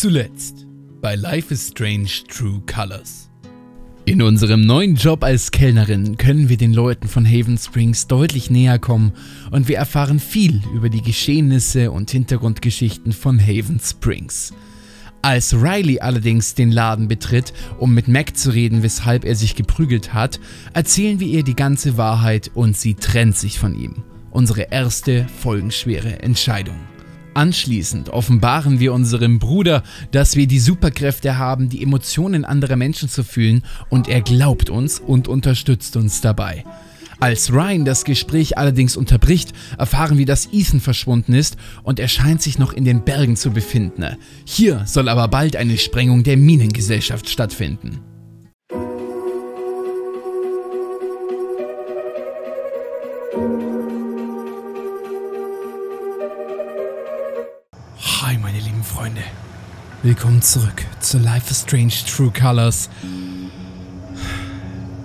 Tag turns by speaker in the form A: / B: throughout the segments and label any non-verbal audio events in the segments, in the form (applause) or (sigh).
A: Zuletzt bei Life is Strange True Colors. In unserem neuen Job als Kellnerin können wir den Leuten von Haven Springs deutlich näher kommen und wir erfahren viel über die Geschehnisse und Hintergrundgeschichten von Haven Springs. Als Riley allerdings den Laden betritt, um mit Mac zu reden, weshalb er sich geprügelt hat, erzählen wir ihr die ganze Wahrheit und sie trennt sich von ihm. Unsere erste folgenschwere Entscheidung. Anschließend offenbaren wir unserem Bruder, dass wir die Superkräfte haben, die Emotionen anderer Menschen zu fühlen und er glaubt uns und unterstützt uns dabei. Als Ryan das Gespräch allerdings unterbricht, erfahren wir, dass Ethan verschwunden ist und er scheint sich noch in den Bergen zu befinden. Hier soll aber bald eine Sprengung der Minengesellschaft stattfinden. Willkommen zurück zu Life is Strange True Colors.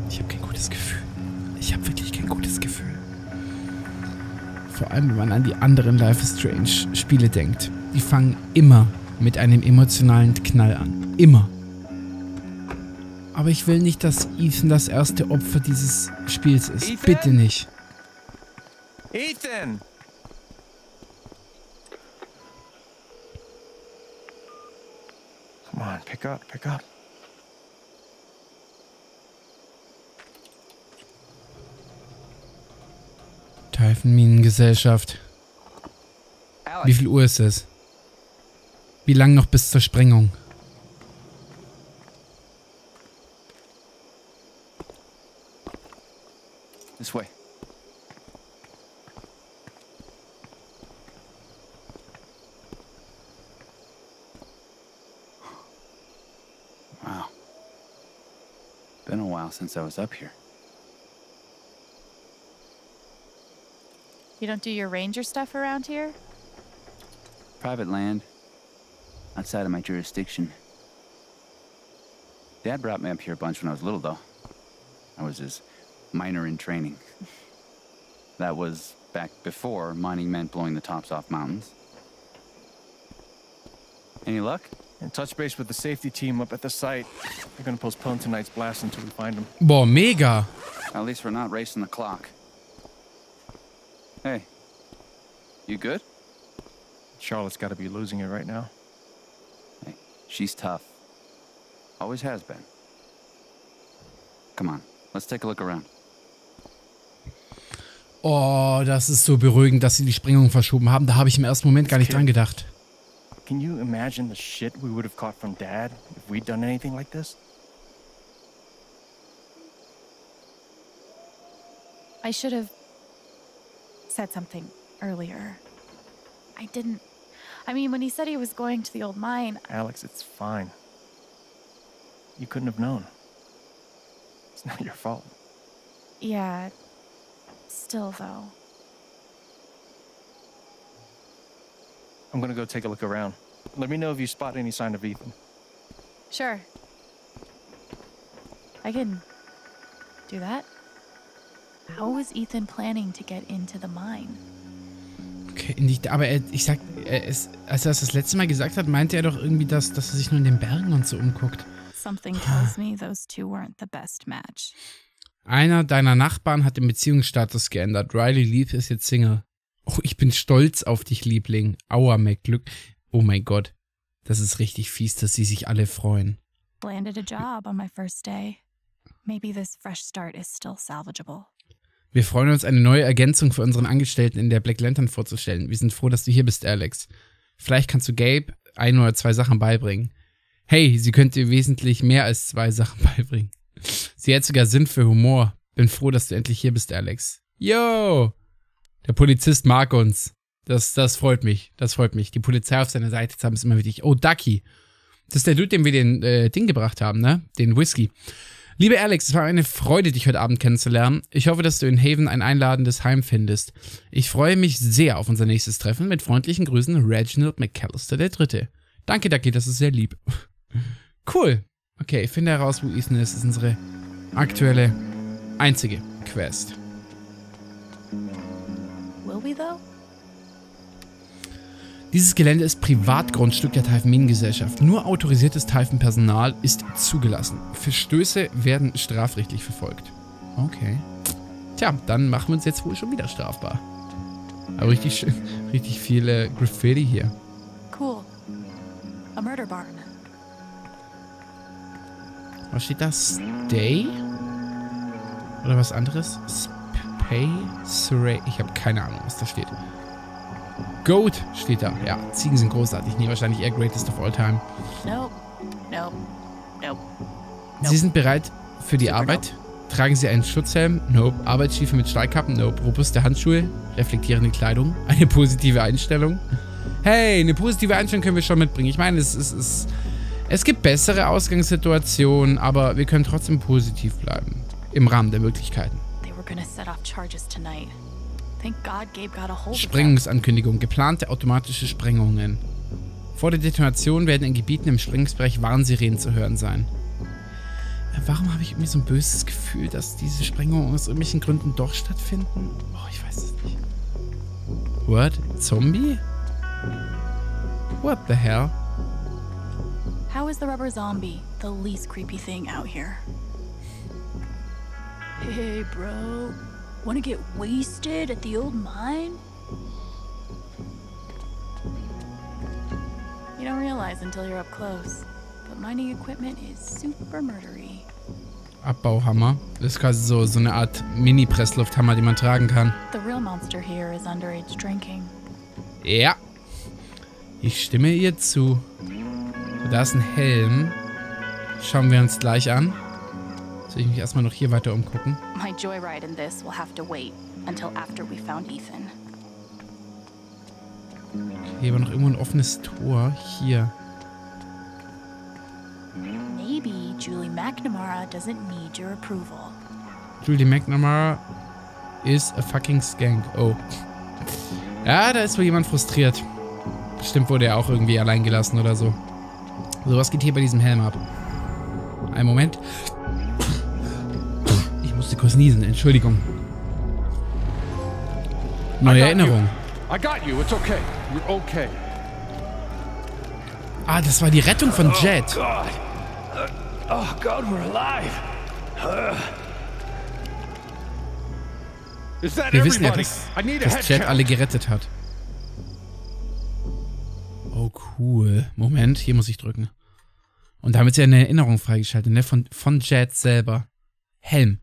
A: Ich habe kein gutes Gefühl. Ich habe wirklich kein gutes Gefühl. Vor allem, wenn man an die anderen Life is Strange Spiele denkt. Die fangen immer mit einem emotionalen Knall an. Immer. Aber ich will nicht, dass Ethan das erste Opfer dieses Spiels ist.
B: Ethan?
A: Bitte nicht.
B: Ethan! Pick up, pick up.
A: Teufenminengesellschaft. Wie viel Uhr ist es? Wie lang noch bis zur Sprengung?
B: this way.
C: Been a while since I was up here.
D: You don't do your ranger stuff around here?
C: Private land. Outside of my jurisdiction. Dad brought me up here a bunch when I was little, though. I was his miner in training. (laughs) That was back before mining meant blowing the tops off mountains. Any luck?
B: And touch base with the safety team up at the site. They're gonna postpone tonight's blast until we find them.
A: Boah, mega.
C: At least we're not racing the clock. Hey. You good?
B: Charlotte's gotta be losing it right now.
C: Hey, she's tough. Always has been. Come on, let's take a look around.
A: Oh, das ist so beruhigend, dass sie die Sprengung verschoben haben. Da habe ich im ersten Moment gar nicht dran gedacht.
B: Can you imagine the shit we would have caught from Dad if we'd done anything like this?
D: I should have said something earlier. I didn't. I mean, when he said he was going to the old mine,
B: Alex, it's fine. You couldn't have known. It's not your fault.
D: yeah. Still, though.
B: I'm gonna go take a look around. Let me know if you spot any sign of Ethan.
D: Sure. I can do that. How was Ethan planning to get into the mine?
A: Okay, nicht, aber er, ich sag, er ist, als er das das letzte Mal gesagt hat, meinte er doch irgendwie, dass, dass er sich nur in den Bergen und so umguckt.
D: Something tells me those two weren't the best match.
A: Einer deiner Nachbarn hat den Beziehungsstatus geändert. Riley Leaf ist jetzt Single. Oh, ich bin stolz auf dich, Liebling. Aua, McGlück. Oh mein Gott. Das ist richtig fies, dass sie sich alle freuen.
D: Landed a job on my first day. Maybe this fresh start is still salvageable.
A: Wir freuen uns, eine neue Ergänzung für unseren Angestellten in der Black Lantern vorzustellen. Wir sind froh, dass du hier bist, Alex. Vielleicht kannst du Gabe ein oder zwei Sachen beibringen. Hey, sie könnte dir wesentlich mehr als zwei Sachen (laughs) beibringen. Sie hat sogar Sinn für Humor. Bin froh, dass du endlich hier bist, Alex. Yo! Der Polizist mag uns. Das, das freut mich. Das freut mich. Die Polizei auf seiner Seite zu haben, ist immer wichtig. Oh, Ducky. Das ist der Dude, dem wir den äh, Ding gebracht haben, ne? Den Whisky. Liebe Alex, es war eine Freude, dich heute Abend kennenzulernen. Ich hoffe, dass du in Haven ein einladendes Heim findest. Ich freue mich sehr auf unser nächstes Treffen. Mit freundlichen Grüßen, Reginald McAllister III. Danke, Ducky, das ist sehr lieb. (laughs) Cool. Okay, ich finde heraus, wo Ethan ist. Das ist unsere aktuelle, einzige Quest.
D: Though?
A: Dieses Gelände ist Privatgrundstück der Typhon-Minengesellschaft. Nur autorisiertes Typhon-Personal ist zugelassen. Verstöße werden strafrechtlich verfolgt. Okay. Tja, dann machen wir uns jetzt wohl schon wieder strafbar. Aber richtig, schön, richtig viele Graffiti hier.
D: Cool. A murder barn.
A: Was steht da? Stay? Oder was anderes? Pay? Surrey? Ich habe keine Ahnung, was da steht. Goat steht da. Ja, Ziegen sind großartig. Nee, wahrscheinlich eher Greatest of All Time.
D: Nope. Nope. Nope.
A: Sie sind bereit für die Arbeit? Tragen Sie einen Schutzhelm? Nope. Arbeitsstiefel mit Stahlkappen? Nope. Robuste Handschuhe? Reflektierende Kleidung? (laughs) Eine positive Einstellung? Hey, eine positive Einstellung können wir schon mitbringen. Ich meine, es, es, es, es gibt bessere Ausgangssituationen, aber wir können trotzdem positiv bleiben. Im Rahmen der Möglichkeiten.
D: They were gonna set off charges tonight. Thank God Gabe got a hold of them.
A: Sprengungsankündigung. Geplante automatische Sprengungen. Vor der Detonation werden in Gebieten im Sprengungsbereich Warnsirenen zu hören sein. Äh, Warum habe ich irgendwie so ein böses Gefühl, dass diese Sprengungen aus irgendwelchen Gründen doch stattfinden? Oh, ich weiß es nicht. What? Zombie? What the hell?
D: How is the rubber zombie the least creepy thing out here? Hey, bro. Wanna get wasted at the old mine? You don't realize until you're up close, but mining equipment is super murdery.
A: Abbauhammer. Das ist quasi so, so eine Art Mini-Presslufthammer, die man tragen kann.
D: The real monster here is underage drinking.
A: Ja. Ich stimme ihr zu. Da ist ein Helm. Schauen wir uns gleich an. Soll ich mich erstmal noch hier weiter umgucken?
D: My joyride in this will have to wait until after we found Ethan.
A: Hier war noch irgendwo ein offenes Tor. Hier.
D: Maybe Julie McNamara doesn't need your approval.
A: Julie McNamara is a fucking skank. Oh. Ja, da ist wohl jemand frustriert. Bestimmt wurde er auch irgendwie allein gelassen oder so. So, was geht hier bei diesem Helm ab? Einen Moment. Ich musste kurz niesen, Entschuldigung. Neue Erinnerung.
E: You. It's okay.
A: Ah, das war die Rettung von Jet.
E: God. Uh, oh God, we're alive. Uh.
A: Wir wissen ja, dass, dass Jet alle gerettet hat. Oh, cool. Moment, hier muss ich drücken. Und damit ist ja eine Erinnerung freigeschaltet, ne? Von, von Jet selber. Helm.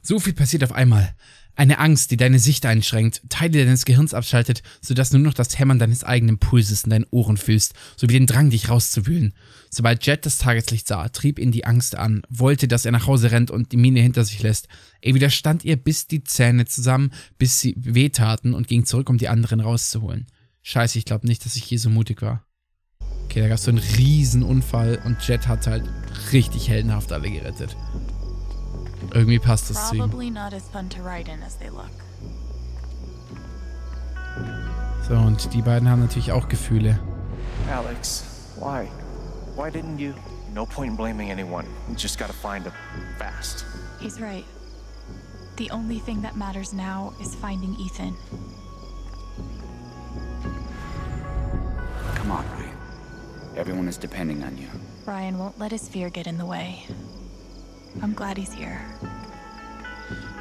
A: So viel passiert auf einmal. Eine Angst, die deine Sicht einschränkt, Teile deines Gehirns abschaltet, sodass du nur noch das Hämmern deines eigenen Pulses in deinen Ohren fühlst, sowie den Drang, dich rauszuwühlen. Sobald Jet das Tageslicht sah, trieb ihn die Angst an, wollte, dass er nach Hause rennt und die Mine hinter sich lässt. Er widerstand ihr bis die Zähne zusammen, bis sie wehtaten und ging zurück, um die anderen rauszuholen. Scheiße, ich glaube nicht, dass ich hier so mutig war. Okay, da gab es so einen riesen Unfall und Jet hat halt richtig heldenhaft alle gerettet. Irgendwie passt das zu ihm.
D: Probably not as fun to ride in as they look.
A: So, und die beiden haben natürlich auch Gefühle.
B: Alex, why? Why didn't you? No point in blaming anyone. We just gotta find him. Fast.
D: He's right. The only thing that matters now is finding Ethan.
C: Come on, Ryan. Everyone is depending on you.
D: Ryan won't let his fear get in the way. I'm glad he's here.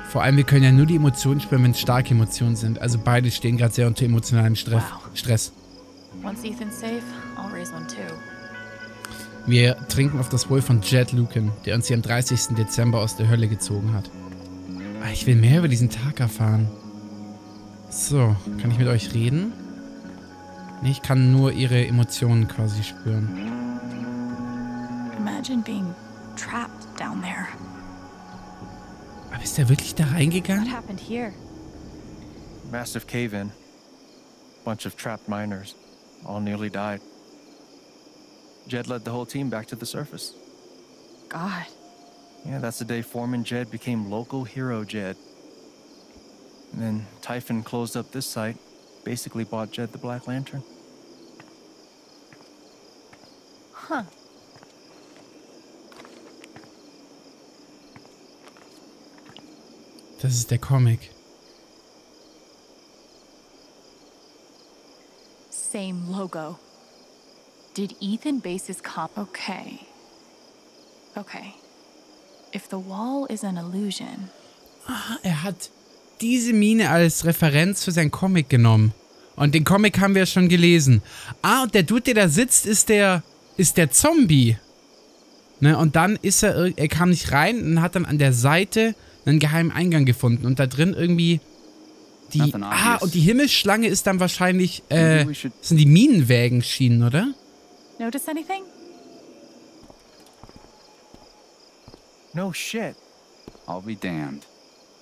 A: Vor allem, wir können ja nur die Emotionen spüren, wenn es starke Emotionen sind. Also beide stehen gerade sehr unter emotionalem Stress.
D: Wow.
A: Stress.
D: Once Ethan's safe, I'll raise one too.
A: Wir trinken auf das Wohl von Jed Lucan, der uns hier am 30. Dezember aus der Hölle gezogen hat. Ah, Ich will mehr über diesen Tag erfahren. So, kann ich mit euch reden? Nee, ich kann nur ihre Emotionen quasi spüren.
D: Imagine being trapped down there.
A: Aber ist er wirklich da
D: What happened here?
B: Massive cave in. Bunch of trapped miners. All nearly died. Jed led the whole team back to the surface.
D: God.
B: Yeah, that's the day Foreman Jed became local hero Jed. And then Typhon closed up this site, basically bought Jed the Black Lantern.
D: Huh.
A: Das ist der Comic.
D: same logo. Did Ethan base his comp? Okay. Okay. If the wall is an illusion,
A: Er hat diese Mine als Referenz für sein Comic genommen. Und den Comic haben wir schon gelesen. Ah, und der Dude, der da sitzt, ist der, ist der Zombie. Ne, und dann ist er, er kam nicht rein und hat dann an der Seite einen geheimen Eingang gefunden. Und da drin irgendwie die, ah, und die Himmelsschlange ist dann wahrscheinlich, äh, sind die Minenwägenschienen, oder?
D: notice anything?
B: No shit.
C: I'll be damned.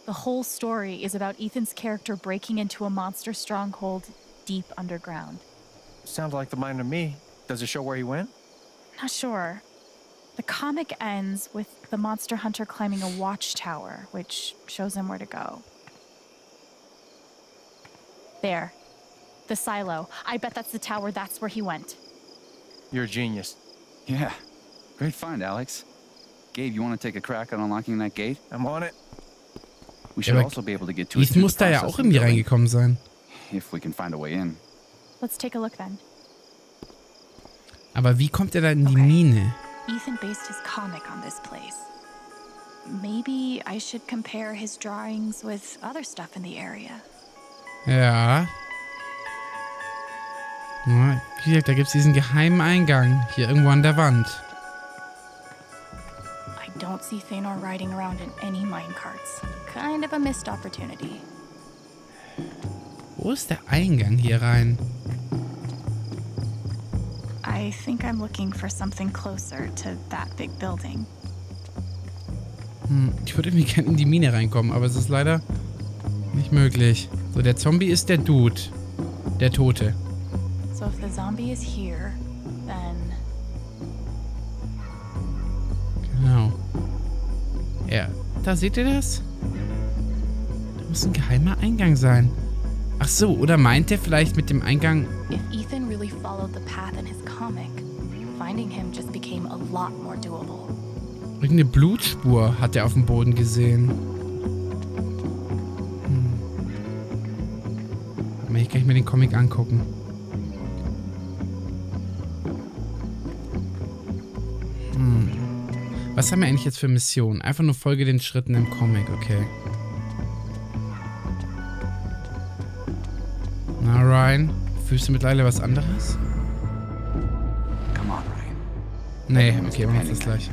D: The whole story is about Ethan's character breaking into a monster stronghold deep underground.
B: Sounds like the mine to me. Does it show where he went?
D: Not sure. The comic ends with the monster hunter climbing a watchtower, which shows him where to go. There. The silo. I bet that's the tower. That's where he went.
B: You're a genius.
C: Yeah. Great find, Alex. Gabe, you want to take a crack at unlocking that gate?
B: I'm on it.
C: We should
A: aber
C: also be able to get to it
A: Ethan muss
C: the
A: da ja auch
C: processing
A: irgendwie
C: building,
A: reingekommen sein.
C: If we can find a way in.
D: Let's take a look then.
A: Aber wie kommt er da in die
D: Okay.
A: Mine?
D: Ethan based his comic on this place. Maybe I should compare his drawings with other stuff in the area.
A: Ja. Ja, Wie gesagt, da gibt es diesen geheimen Eingang. Hier irgendwo an der Wand.
D: I don't see Thanor riding around in any minecarts. Kind of a missed opportunity.
A: Wo ist der Eingang hier rein?
D: I think I'm looking for something closer to that big building.
A: Hm, ich würde irgendwie gerne in die Mine reinkommen, aber es ist leider nicht möglich. So, der Zombie ist der Dude. Der Tote.
D: So if the zombie is here, then
A: Genau. Ja, da seht ihr das? Da muss ein geheimer Eingang sein. Ach so, oder meint er vielleicht mit dem Eingang...
D: if Ethan really followed the path in his comic, finding him just became a lot more doable.
A: Irgendeine Blutspur hat er auf dem Boden gesehen. Hm. Aber kann ich mir den Comic angucken. Hm. Was haben wir eigentlich jetzt für Missionen? Einfach nur folge den Schritten im Comic, okay. Na, Ryan, fühlst du mittlerweile was anderes? Nee, okay, immer noch das gleiche.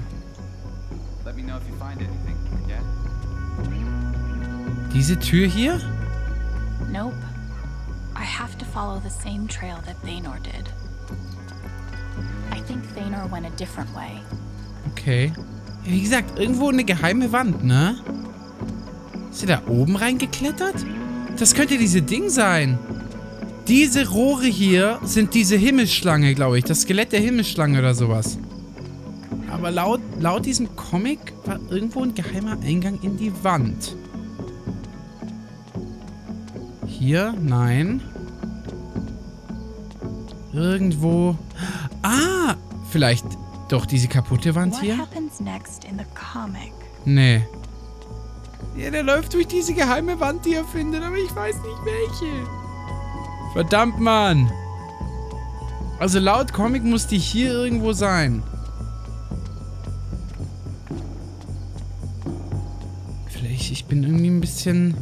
A: Diese Tür hier?
D: Nope. I have to follow the same trail that Thanor did. I think Thanor went a different way.
A: Okay. Wie gesagt, irgendwo eine geheime Wand, ne? Ist er da oben reingeklettert? Das könnte diese Ding sein. Diese Rohre hier sind diese Himmelsschlange, glaube ich. Das Skelett der Himmelsschlange oder sowas. Aber laut, laut diesem Comic war irgendwo ein geheimer Eingang in die Wand. Hier? Nein. Irgendwo. Ah! Vielleicht doch diese kaputte Wand hier? Nee. Ja, der läuft durch diese geheime Wand, die er findet, aber ich weiß nicht welche. Verdammt, Mann. Also laut Comic muss die hier irgendwo sein. Bin irgendwie ein bisschen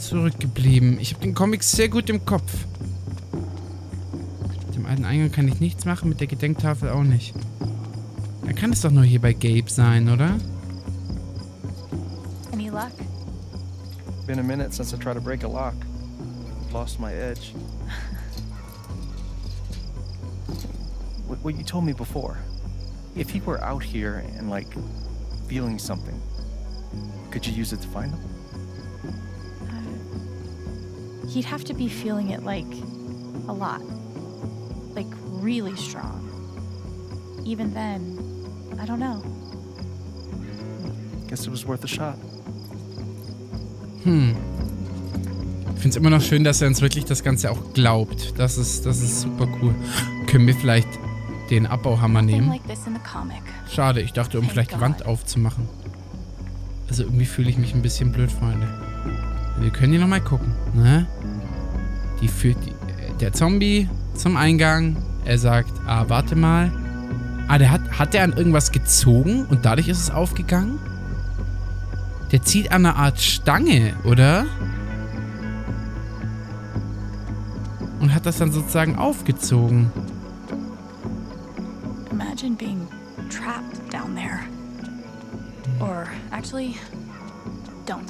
A: zurückgeblieben. Ich habe den Comic sehr gut im Kopf. Mit dem alten Eingang kann ich nichts machen, mit der Gedenktafel auch nicht. Dann kann es doch nur hier bei Gabe sein, oder?
D: Any luck?
B: Been a minute since I tried to break a lock. Lost my edge. what, you told me before. If he were out here and like feeling something, could you use it to find him?
D: He'd have to be feeling it like a lot. Like really strong. Even then, I don't know.
B: Guess it was worth a shot.
A: Hm. Ich finde es immer noch schön, dass er uns wirklich das Ganze auch glaubt. Das ist, das ist super cool. Können wir vielleicht den Abbauhammer nehmen?
D: like this in the comic.
A: Schade, ich dachte, um vielleicht die Wand aufzumachen. Also irgendwie fühle ich mich ein bisschen blöd, Freunde. Wir können hier nochmal gucken, ne? Die führt die, der Zombie zum Eingang. Er sagt, ah, warte mal. Ah, der hat, hat der an irgendwas gezogen und dadurch ist es aufgegangen? Der zieht an einer Art Stange, oder? Und hat das dann sozusagen aufgezogen.
D: Imagine being trapped down there. Actually, don't.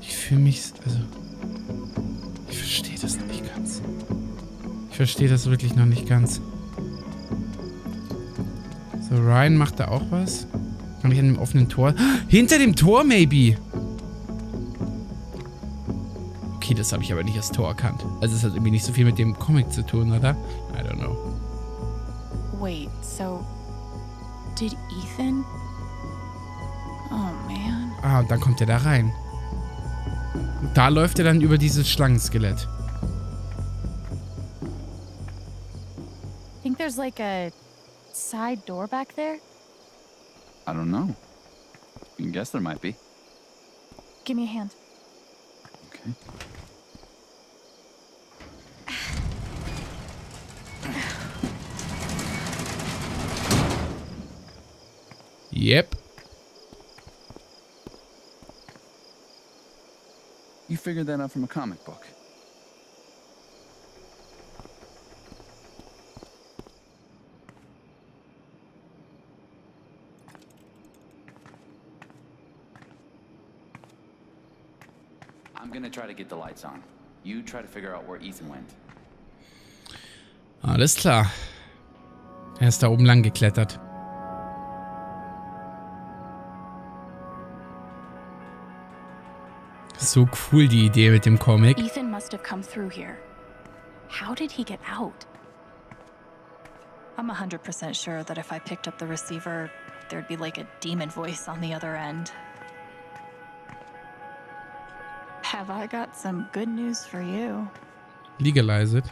A: Ich fühle mich, also, ich verstehe das noch nicht ganz. Ich verstehe das wirklich noch nicht ganz. So, Ryan macht da auch was. Kann ich an dem offenen Tor? (gasps) Hinter dem Tor, maybe. Okay, das habe ich aber nicht als Tor erkannt. Also es hat irgendwie nicht so viel mit dem Comic zu tun, oder? I don't know.
D: Wait, so did Ethan? Oh man.
A: Ah, und dann kommt er da rein. Und da läuft er dann über dieses Schlangenskelett.
D: Think there's like a side door back there?
C: I don't know. You can guess there might be.
D: Give me a hand.
C: Okay.
A: Yep.
C: You figured that out from a comic book. I'm gonna try to get the lights on. You try to figure out where Ethan went.
A: Alles klar. Er ist da oben lang geklettert. So cool die Idee mit dem Comic.
D: Ethan must have come through here. How did he get out? I'm 100% sure that if I picked up the receiver, there'd be like a demon voice on the other end. Have I got some good news for you?
A: Legalize it.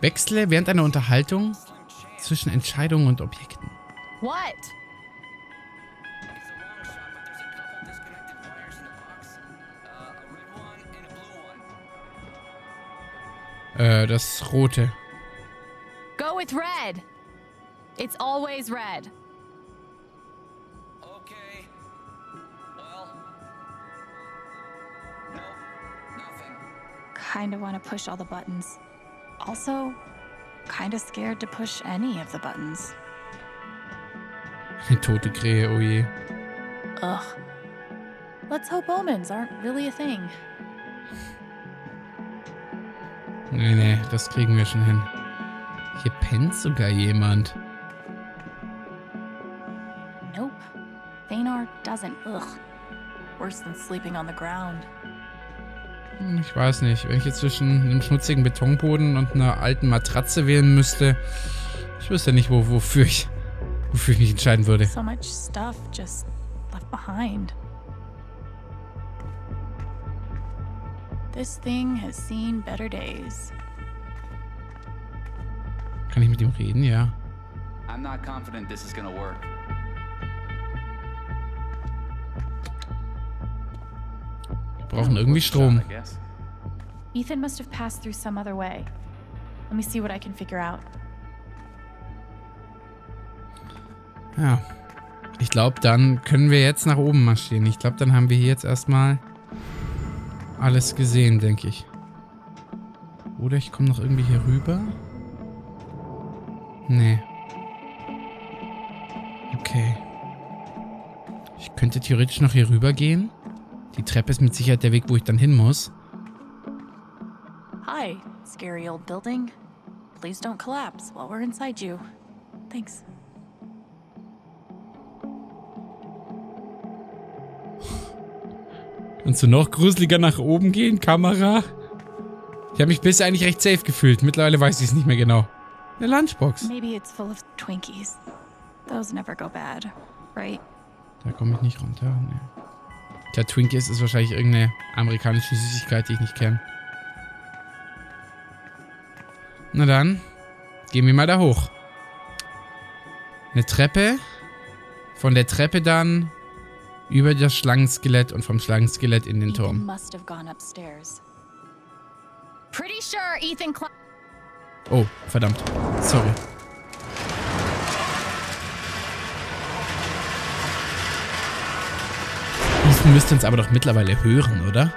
A: Wechsle während einer Unterhaltung zwischen Entscheidungen und Objekten.
D: What?
A: Äh, das rote.
D: Go with red. It's always red.
C: Okay. Well. No, nothing.
D: Kind of want to push all the buttons. Also, kind of scared to push any of the buttons. (laughs)
A: Tote Krähe, oh je.
D: Ugh. Let's hope omens aren't really a thing.
A: Nee, nee, das kriegen wir schon hin. Hier pennt sogar jemand.
D: Nope. Thanar doesn't. Ugh. Worse than sleeping on the ground.
A: Hm, Ich weiß nicht, wenn ich jetzt zwischen einem schmutzigen Betonboden und einer alten Matratze wählen müsste, ich wüsste nicht, wo, wofür, ich, wofür ich mich entscheiden würde.
D: So much stuff just left behind. This thing has seen better days.
A: Kann ich mit ihm reden? Ja.
C: I'm not confident this is gonna work.
A: Wir brauchen irgendwie Strom.
D: Ethan must have passed through some other way. Let me see what I can figure out.
A: Ja. Ich glaube, dann können wir jetzt nach oben marschieren. Ich glaube, dann haben wir hier jetzt erstmal alles gesehen, denke ich. Oder ich komme noch irgendwie hier rüber. Nee. Okay. Ich könnte theoretisch noch hier rüber gehen. Die Treppe ist mit Sicherheit der Weg, wo ich dann hin muss.
D: Hi, scary old building. Please don't collapse while we're inside you. Thanks.
A: Kannst du noch gruseliger nach oben gehen, Kamera? Ich habe mich bisher eigentlich recht safe gefühlt. Mittlerweile weiß ich es nicht mehr genau. Eine Lunchbox.
D: Maybe it's full of Twinkies. Those never go bad, right?
A: Da komme ich nicht runter. Nee. Tja, Twinkies ist wahrscheinlich irgendeine amerikanische Süßigkeit, die ich nicht kenne. Na dann, gehen wir mal da hoch. Eine Treppe. Von der Treppe dann über das Schlangenskelett und vom Schlangenskelett in den Turm. Oh, verdammt. Sorry. Ethan müsste uns aber doch mittlerweile hören, oder?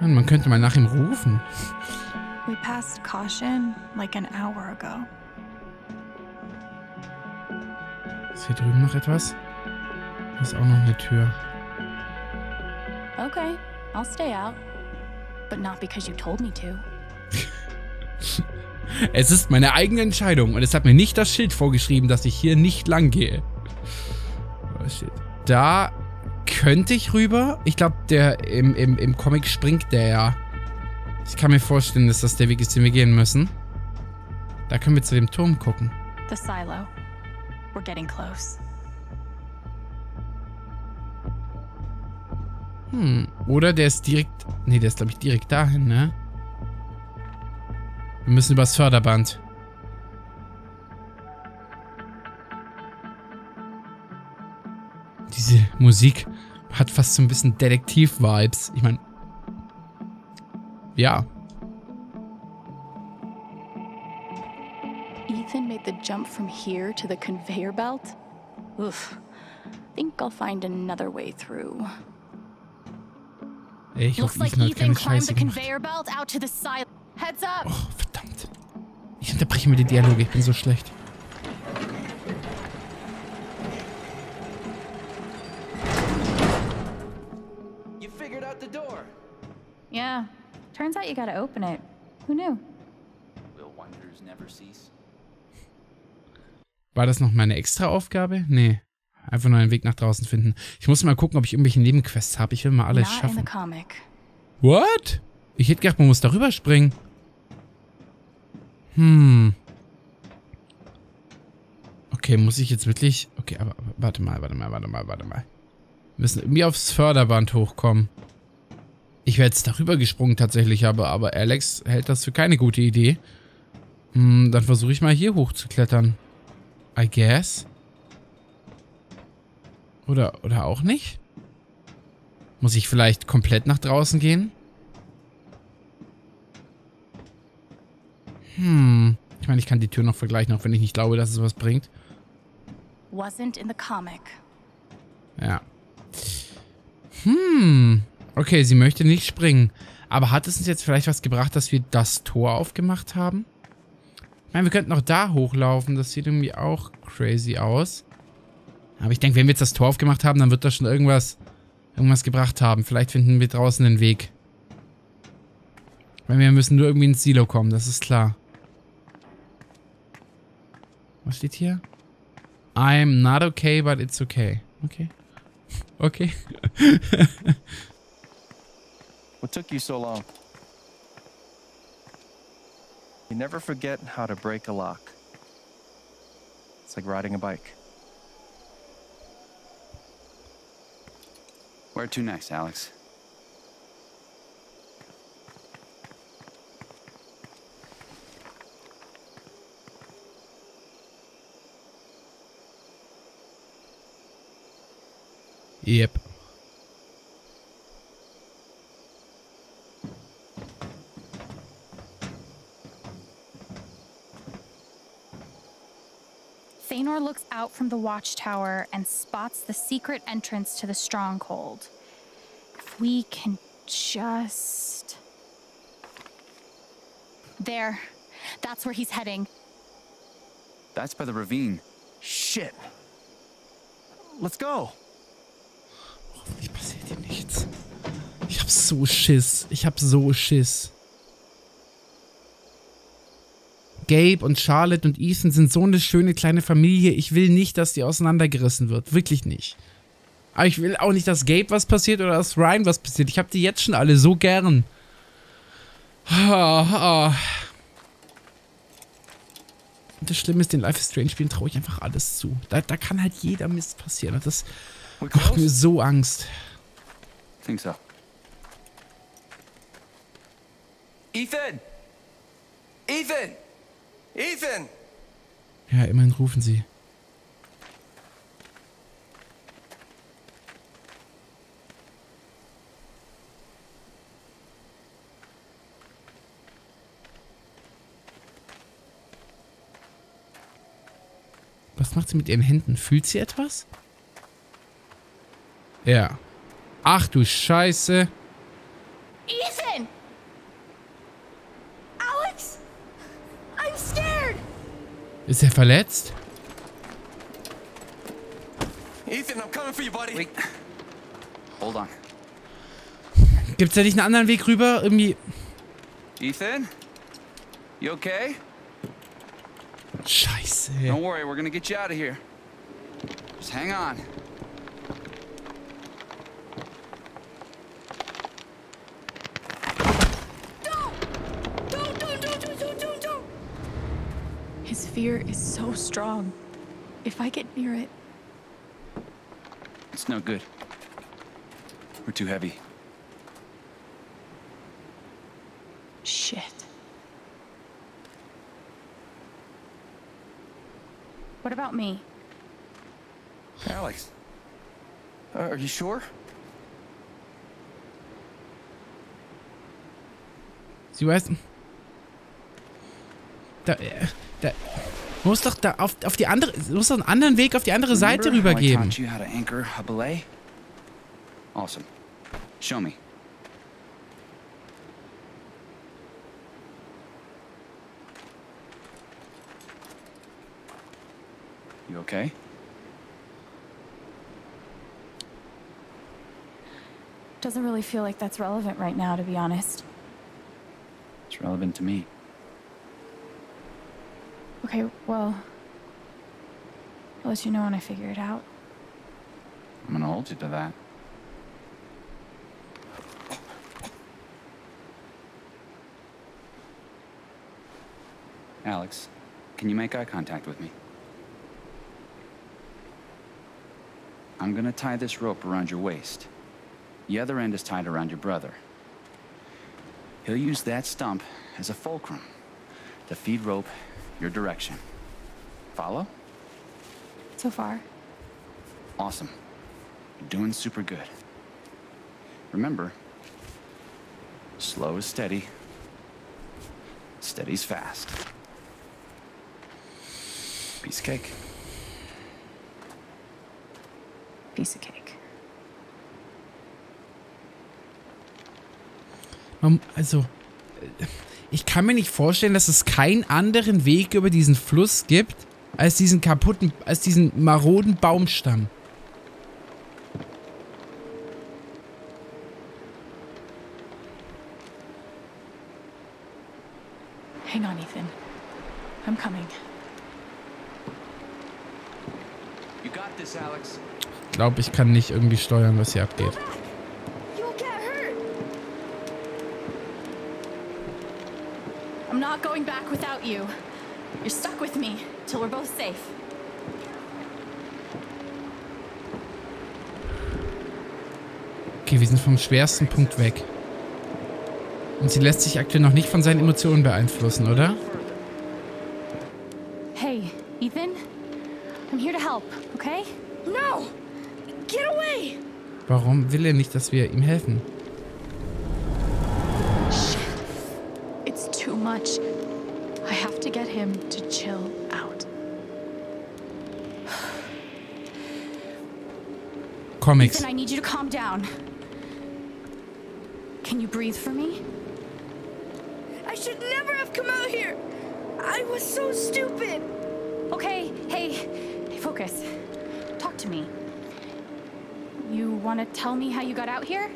A: Man könnte mal nach ihm rufen.
D: We passed caution like an hour ago.
A: Ist hier drüben noch etwas? Hier ist auch noch eine Tür.
D: Okay, I'll stay out. But not because you told me to. (laughs)
A: Es ist meine eigene Entscheidung und es hat mir nicht das Schild vorgeschrieben, dass ich hier nicht lang gehe. Oh shit. Da könnte ich rüber. Ich glaube, der im, im, im Comic springt der ja. Ich kann mir vorstellen, dass das der Weg ist, den wir gehen müssen. Da können wir zu dem Turm gucken.
D: The silo. We're getting close.
A: Hm. Oder der ist direkt. Nee, der ist, glaube ich, direkt dahin, ne? Wir müssen übers Förderband. Diese Musik hat fast so ein bisschen Detektiv-Vibes. Ich meine. Ja.
D: Ethan made the jump from here to the conveyor belt? Oof. Think I'll find another way through.
A: Ey, ich
D: Looks
A: hoffe,
D: like
A: Ethan hat
D: Ethan climbed
A: Scheiße
D: the conveyor belt out to the silo. Heads up!
A: Oh, verdammt. Ich unterbreche mir die Dialoge, ich bin so schlecht.
D: Turns out you gotta open it. Who knew?
C: Will wonders never cease?
A: War das noch meine extra Aufgabe? Nee. Einfach nur einen Weg nach draußen finden. Ich muss mal gucken, ob ich irgendwelche Nebenquests habe. Ich will mal alles schaffen. What? Ich hätte gedacht, man muss darüber springen. Hm. Okay, muss ich jetzt wirklich... Okay, aber, aber warte mal, warte mal, warte mal, warte mal. Wir müssen irgendwie aufs Förderband hochkommen. Ich wäre jetzt darüber gesprungen tatsächlich, aber, aber Alex hält das für keine gute Idee. Hm, dann versuche ich mal hier hochzuklettern. I guess. Oder, oder auch nicht? Muss ich vielleicht komplett nach draußen gehen? Hm. Ich meine, ich kann die Tür noch vergleichen, auch wenn ich nicht glaube, dass es was bringt.
D: Wasn't in the comic.
A: Ja. Hm. Okay, sie möchte nicht springen. Aber hat es uns jetzt vielleicht was gebracht, dass wir das Tor aufgemacht haben? Ich meine, wir könnten auch da hochlaufen. Das sieht irgendwie auch crazy aus. Aber ich denke, wenn wir jetzt das Tor aufgemacht haben, dann wird das schon irgendwas, irgendwas gebracht haben. Vielleicht finden wir draußen einen Weg. Weil wir müssen nur irgendwie ins Silo kommen, das ist klar. Was steht hier? I'm not okay, but it's okay. Okay. (laughs) Okay. (laughs)
B: What took you so long? You never forget how to break a lock. It's like riding a bike.
C: Where to next, Alex?
A: Yep.
D: Looks out from the watchtower and spots the secret entrance to the stronghold. If we can just. There. That's where he's heading.
C: That's by the ravine.
B: Shit! Let's go!
A: Hoffentlich passiert hier nichts. Ich hab so Schiss. Ich hab so Schiss. Gabe und Charlotte und Ethan sind so eine schöne kleine Familie. Ich will nicht, dass die auseinandergerissen wird. Wirklich nicht. Aber ich will auch nicht, dass Gabe was passiert oder dass Ryan was passiert. Ich hab die jetzt schon alle so gern. Ah, ah. Das Schlimme ist, den Life is Strange Spielen traue ich einfach alles zu. Da, da kann halt jeder Mist passieren. Und das macht mir so Angst.
C: Think so.
B: Ethan! Ethan! Ethan!
A: Ja, immerhin rufen sie. Was macht sie mit ihren Händen? Fühlt sie etwas? Ja. Ach du Scheiße. Ist er verletzt?
B: Ethan, I'm coming for you, buddy.
C: Wait. Hold on.
A: Gibt's da nicht einen anderen Weg rüber? Irgendwie.
C: Ethan? You okay?
A: Scheiße.
C: Don't worry, we're gonna get you out of here. Just hang on.
D: Fear is so strong. If I get near it,
C: It's no good. We're too heavy.
D: shit. What about me?
B: Alex. Uh, are you sure?
A: Sie weiß. Da, äh, da. Muss doch da auf, auf die andere. Muss doch einen anderen Weg auf die andere Seite
C: a belay? Awesome. Show me. You okay?
D: Doesn't really feel like that's relevant right now, to be honest.
C: It's relevant to me.
D: Okay, well, I'll let you know when I figure it out.
C: I'm gonna hold you to that. Alex, can you make eye contact with me? I'm gonna tie this rope around your waist. The other end is tied around your brother. He'll use that stump as a fulcrum to feed rope your direction. Follow?
D: So far.
C: Awesome. You're doing super good. Remember, slow is steady, steady's fast. Piece of cake.
D: Piece of cake.
A: Um, Man, also. Ich kann mir nicht vorstellen, dass es keinen anderen Weg über diesen Fluss gibt, als diesen kaputten, als diesen maroden Baumstamm.
D: Hang on, Ethan. I'm coming.
C: You got this, Alex.
A: Ich glaube, ich kann nicht irgendwie steuern, was hier abgeht. Vom schwersten Punkt weg. Und sie lässt sich aktuell noch nicht von seinen Emotionen beeinflussen, oder?
D: Hey, Ethan. I'm here to help, okay? No! Get away!
A: Warum will er nicht, dass wir ihm helfen?
D: It's too much. I have to get him to chill out.
A: Comics.
D: Ethan, I need you to calm down. Can you breathe for me?
F: I should never have come out here. I was so stupid.
D: Okay, hey, hey, focus. Talk to me. You want to tell me how you got out here?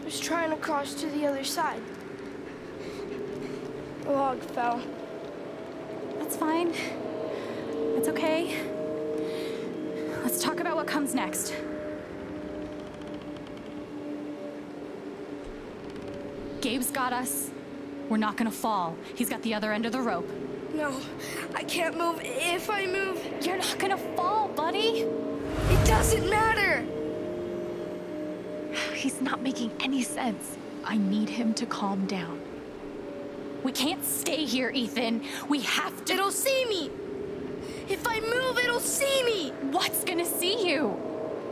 F: I was trying to cross to the other side. A log fell.
D: That's fine. That's okay. Let's talk about what comes next. Got us. We're not gonna fall. He's got the other end of the rope.
F: No, I can't move. If I move,
D: You're not gonna fall, buddy.
F: it doesn't matter. (sighs)
D: He's not making any sense. I need him to calm down. We can't stay here, Ethan. We have to.
F: It'll see me. If I move, it'll see me.
D: What's gonna see you?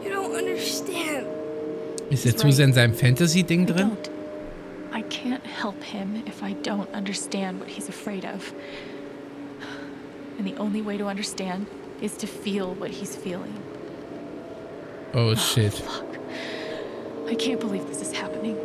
F: You don't understand.
A: Ist er zu sehr in seinem Fantasy-Ding
D: I
A: drin?
D: don't. I can't help him if I don't understand what he's afraid of. And the only way to understand is to feel what he's feeling.
A: Oh shit. (sighs)
D: Fuck. I can't believe this is happening.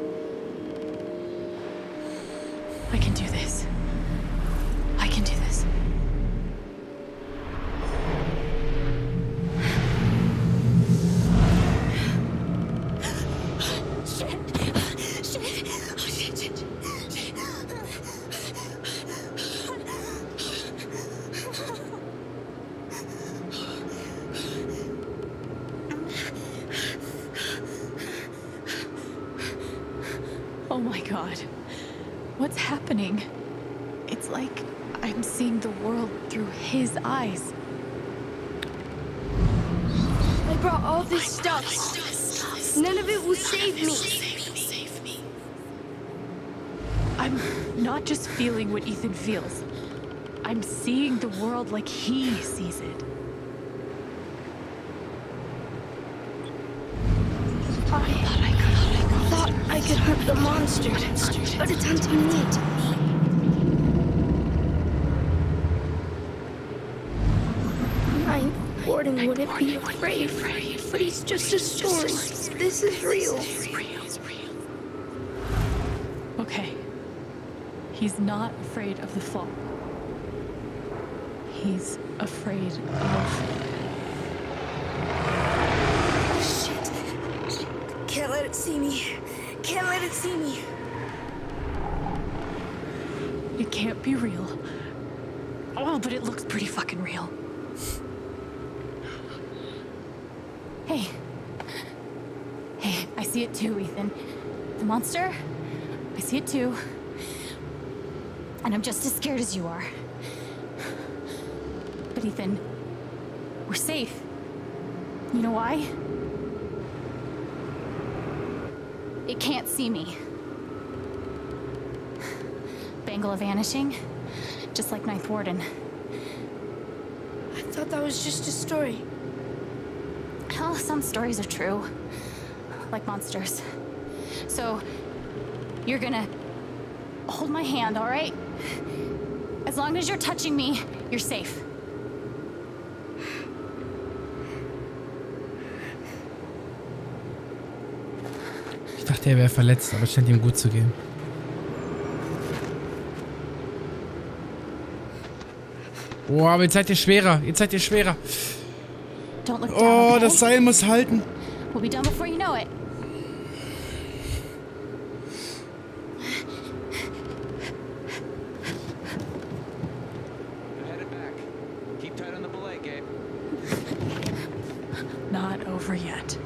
D: Feels. I'm seeing the world like he sees it.
F: I thought I could, thought I could hurt the monster, but it's hunting me. My warden wouldn't be afraid, but he's just a story. This is real.
D: He's not afraid of the fall. He's afraid of.
F: Shit. Can't let it see me. Can't let it see me.
D: It can't be real. Oh, but it looks pretty fucking real. Hey. Hey, I see it too, Ethan. The monster? I see it too. And I'm just as scared as you are. But Ethan, we're safe. You know why? It can't see me. Bangla vanishing, just like Ninth Warden.
F: I thought that was just a story.
D: Hell, some stories are true, like monsters. So, you're gonna hold my hand, all right? As long as you're touching me, you're safe.
A: Ich dachte, er wäre verletzt, aber es scheint ihm gut zu gehen. Oh, aber jetzt seid ihr schwerer. Jetzt seid ihr schwerer. Oh, das Seil muss halten.
D: We'll be done before you know it.
C: You're headed back. Keep tight on the belay, Gabe.
D: Not over yet.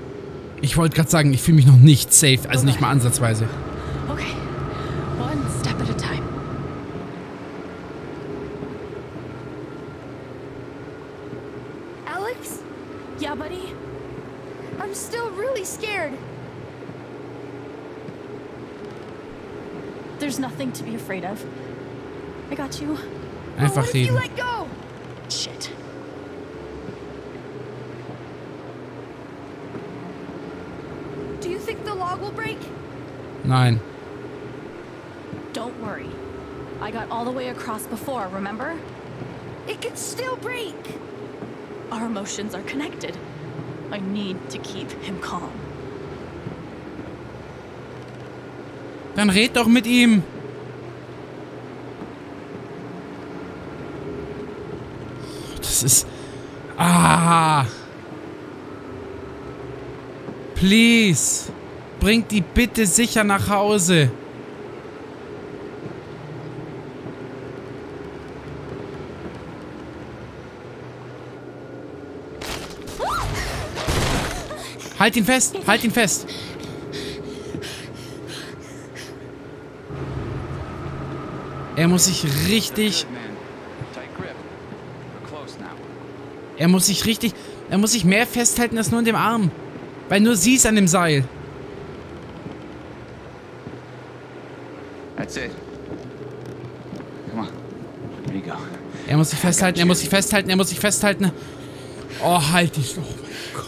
A: Ich wollte gerade sagen, ich fühle mich noch nicht safe. Also nicht mal ansatzweise.
D: Okay, one step at a time.
F: Alex,
D: Yeah, buddy?
F: I'm still really scared.
D: There's nothing to be afraid of. I got you.
A: Einfach reden.
F: let go?
D: Shit.
A: Nein.
D: Don't worry. I got all the way across before, remember?
F: It could still break.
D: Our emotions are connected. I need to keep him calm.
A: Dann red doch mit ihm. Das ist... Ah. Please. Bringt die bitte sicher nach Hause. Halt ihn fest, halt ihn fest. Er muss sich richtig, er muss sich richtig, er muss sich mehr festhalten als nur in dem Arm. Weil nur sie ist an dem Seil.
C: That's it. Come on. There you go.
A: Er muss sich festhalten, er muss sich festhalten, er muss sich festhalten. Oh, halt dich doch. Oh mein Gott.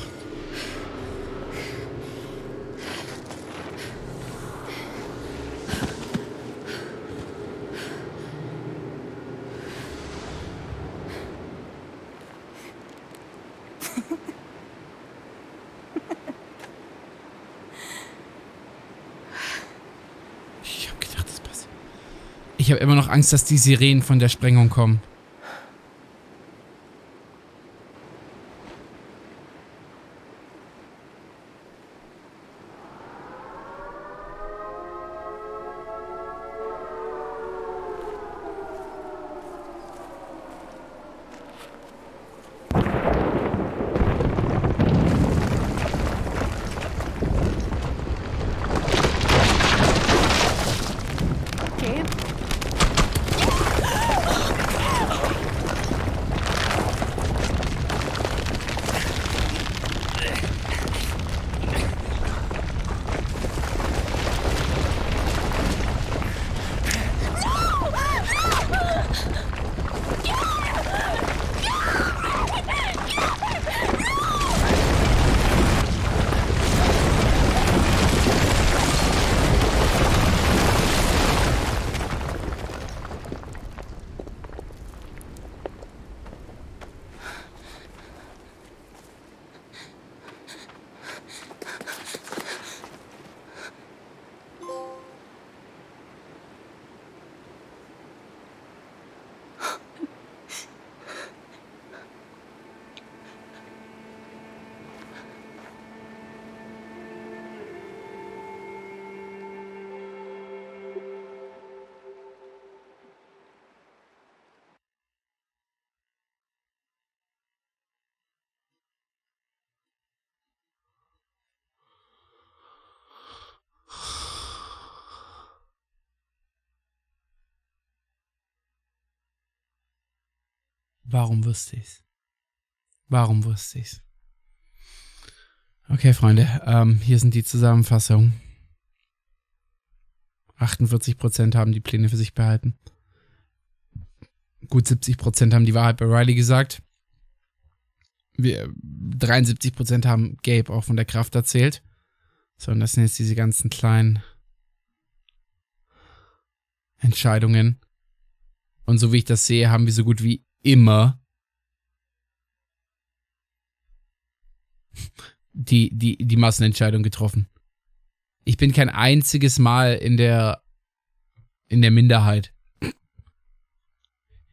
D: Ich habe immer noch Angst, dass die Sirenen von der Sprengung kommen.
A: Warum wusste ich's? Warum wusste ich's? Okay, Freunde, ähm, hier sind die Zusammenfassungen. 48% haben die Pläne für sich behalten. Gut 70% haben die Wahrheit bei Riley gesagt. Wir, 73% haben Gabe auch von der Kraft erzählt. So, und das sind jetzt diese ganzen kleinen Entscheidungen. Und so wie ich das sehe, haben wir so gut wie immer die, die, die Massenentscheidung getroffen. Ich bin kein einziges Mal in der, in der Minderheit.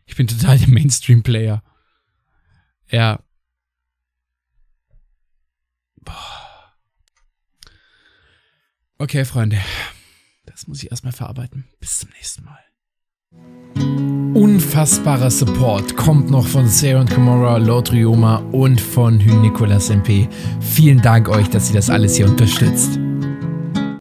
A: Ich bin total der Mainstream-Player. Ja. Okay, Freunde. Das muss ich erstmal verarbeiten. Bis zum nächsten Mal. Unfassbarer Support kommt noch von Sarah und Komora, Lord Ryoma und von Hyn Nicolas MP. Vielen Dank euch, dass ihr das alles hier unterstützt.